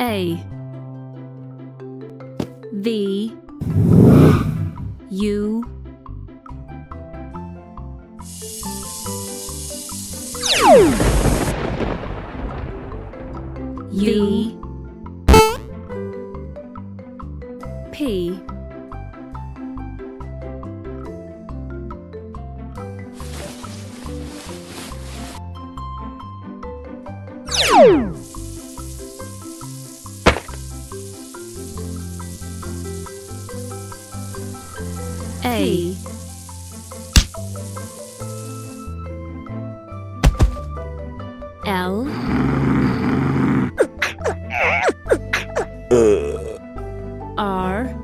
A. V. U. U. P A L R